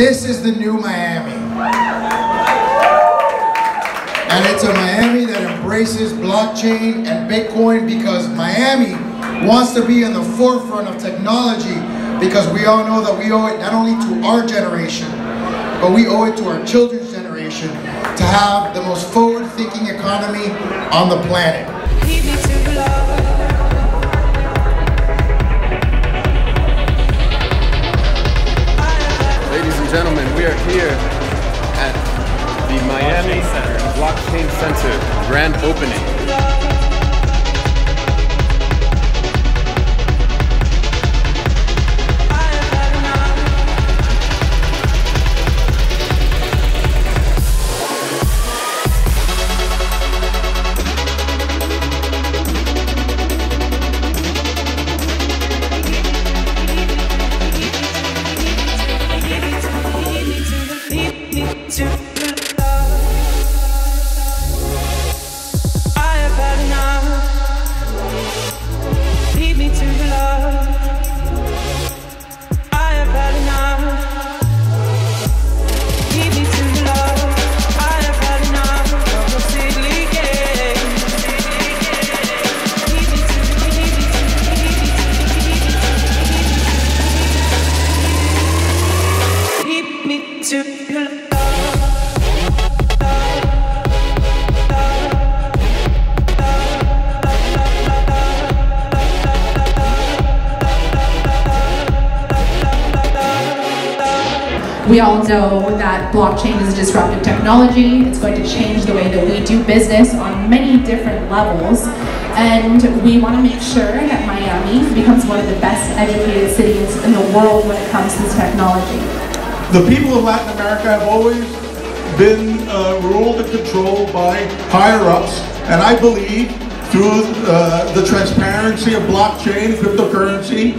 This is the new Miami. And it's a Miami that embraces blockchain and Bitcoin because Miami wants to be in the forefront of technology because we all know that we owe it not only to our generation, but we owe it to our children's generation to have the most forward-thinking economy on the planet. Are here at the Miami Blockchain Center grand opening. We all know that blockchain is a disruptive technology. It's going to change the way that we do business on many different levels. And we want to make sure that Miami becomes one of the best educated cities in the world when it comes to this technology. The people of Latin America have always been uh, ruled and controlled by higher ups, and I believe through uh, the transparency of blockchain, cryptocurrency,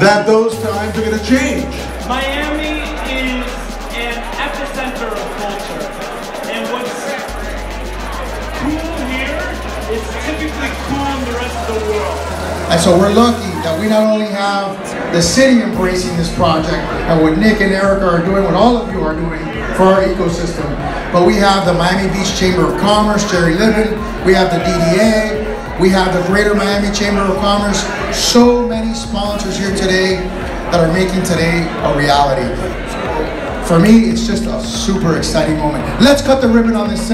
that those times are going to change. Miami is an epicenter And so we're lucky that we not only have the city embracing this project and what Nick and Eryka are doing, what all of you are doing for our ecosystem, but we have the Miami Beach Chamber of Commerce, Jerry Libbin, we have the DDA, we have the Greater Miami Chamber of Commerce, so many sponsors here today that are making today a reality. For me, it's just a super exciting moment. Let's cut the ribbon on this.